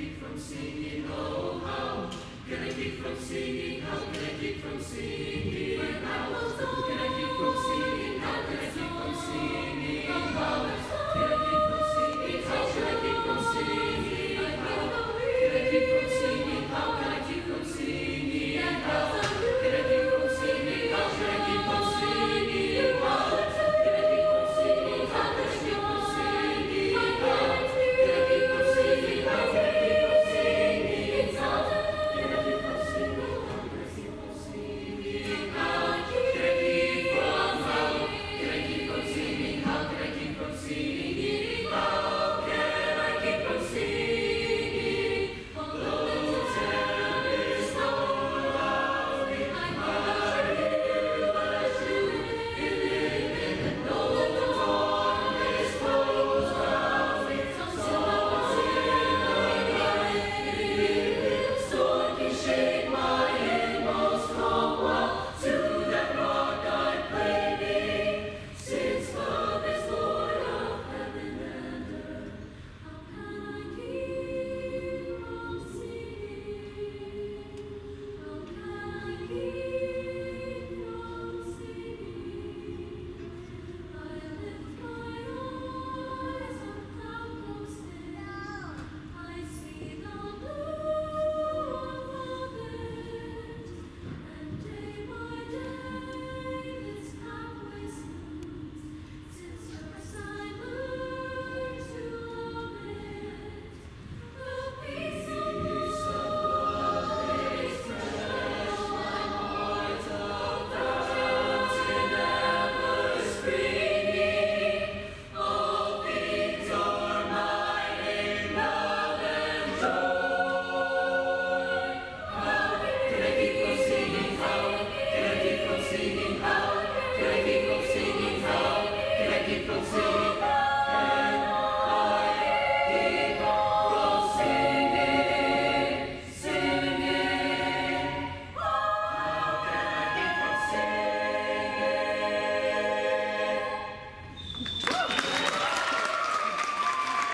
keep from singing, oh how? Can I keep from singing, how?